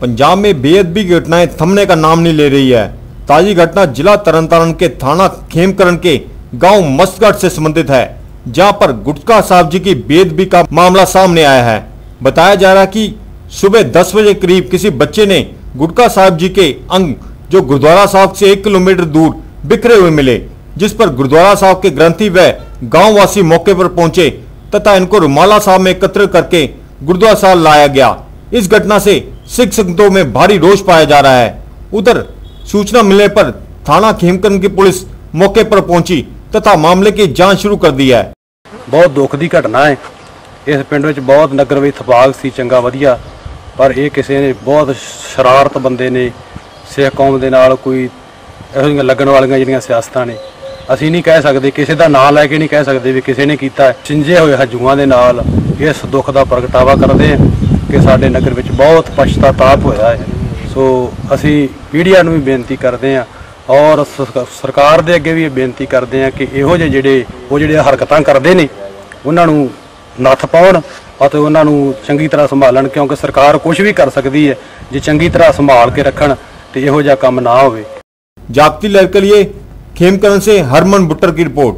पंजाब में बेअदबी की घटनाएँ थमने का नाम नहीं ले रही है। ताजी घटना जिला तरनतारन के थाना खेमकरण के गाँव मस्तगढ़ से संबंधित है, जहाँ पर गुटका साहब जी की बेअदबी का मामला सामने आया है। बताया जा रहा कि सुबह 10 बजे करीब किसी बच्चे ने गुटका साहब जी के अंग, जो गुरुद्वारा साहब से एक किलोमीटर दूर बिखरे हुए मिले, जिस पर गुरुद्वारा साहब के ग्रंथी व गाँव वासी मौके पर पहुँचे, तथा इनको रुमाला साहब में एकत्र करके गुरुद्वारा साहब लाया गया। इस घटना से सिख संगतों में भारी रोष पाया जा रहा है उधर सूचना मिलने पर थाना खेमकरण की पुलिस मौके पर पहुंची तथा मामले की जांच शुरू कर दी है ਬਹੁਤ ਦੁੱਖ ਦੀ ਘਟਨਾ ਹੈ ਇਸ ਪਿੰਡ ਵਿੱਚ ਬਹੁਤ ਨਗਰ ਵਿੱਚ ਥਪਾਕ ਸੀ ਚੰਗਾ ਵਧੀਆ ਪਰ ਇਹ ਕਿਸੇ ਨੇ ਬਹੁਤ ਸ਼ਰਾਰਤ ਬੰਦੇ ਨੇ ਸਿੱਖ ਕੌਮ ਦੇ ਨਾਲ ਕੋਈ ਇਹੋ ਜਿਹੀਆਂ ਲੱਗਣ ਵਾਲੀਆਂ ਜਿਹੜੀਆਂ ਸਿਆਸਤਾਂ ਨੇ ਅਸੀਂ ਨਹੀਂ ਕਹਿ ਸਕਦੇ, ਕਿਸੇ ਦਾ ਨਾਂ ਲੈ ਕੇ ਨਹੀਂ ਕਹਿ ਸਕਦੇ ਵੀ ਕਿਸੇ ਨੇ ਕੀਤਾ ਚਿੰਜੇ ਹੋਏ ਹਜੂਆਂ ਦੇ ਨਾਲ ਇਸ ਦੁੱਖ ਦਾ ਪ੍ਰਗਟਾਵਾ ਕਰਦੇ ਹਾਂ ਕਿ ਸਾਡੇ ਨਗਰ ਵਿੱਚ ਬਹੁਤ ਪਛਤਾਤਾਪ ਹੋਇਆ ਹੈ। ਸੋ ਅਸੀਂ ਮੀਡੀਆ ਨੂੰ ਵੀ ਬੇਨਤੀ ਕਰਦੇ ਹਾਂ ਔਰ ਸਰਕਾਰ ਦੇ ਅੱਗੇ ਵੀ ਇਹ ਬੇਨਤੀ ਕਰਦੇ ਹਾਂ ਕਿ ਇਹੋ ਜਿਹੇ ਜਿਹੜੇ, ਉਹ ਜਿਹੜੇ ਹਰਕਤਾਂ ਕਰਦੇ ਨੇ, ਉਹਨਾਂ ਨੂੰ ਨੱਥ ਪਾਉਣ ਅਤੇ ਉਹਨਾਂ ਨੂੰ ਚੰਗੀ ਤਰ੍ਹਾਂ ਸੰਭਾਲਣ, ਕਿਉਂਕਿ ਸਰਕਾਰ ਕੁਝ ਵੀ ਕਰ ਸਕਦੀ ਹੈ, ਜੇ ਚੰਗੀ ਤਰ੍ਹਾਂ ਸੰਭਾਲ ਕੇ ਰੱਖਣ ਤੇ ਇਹੋ ਜਿਹਾ ਕੰਮ ਨਾ ਹੋਵੇ। ਜਾਗਤੀ ਲੜਕ ਲਈਏ लिए खेमकरण से हरमन बुट्टर की रिपोर्ट